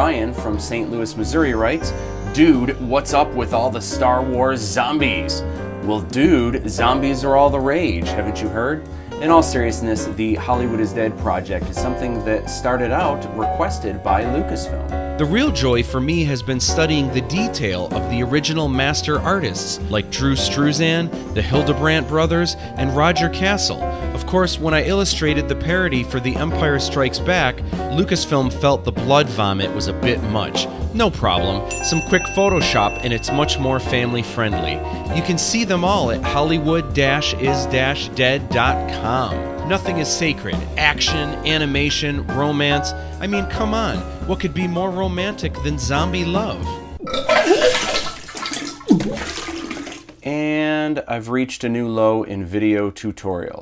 Ryan from St. Louis, Missouri writes, Dude, what's up with all the Star Wars zombies? Well, dude, zombies are all the rage, haven't you heard? In all seriousness, the Hollywood is Dead project is something that started out requested by Lucasfilm. The real joy for me has been studying the detail of the original master artists like Drew Struzan, the Hildebrandt brothers, and Roger Kastel. Of course, when I illustrated the parody for The Empire Strikes Back, Lucasfilm felt the blood vomit was a bit much. No problem, some quick Photoshop and it's much more family friendly. You can see them all at hollywood-is-dead.com. Nothing is sacred. Action, animation, romance. I mean, come on. What could be more romantic than zombie love? And I've reached a new low in video tutorials.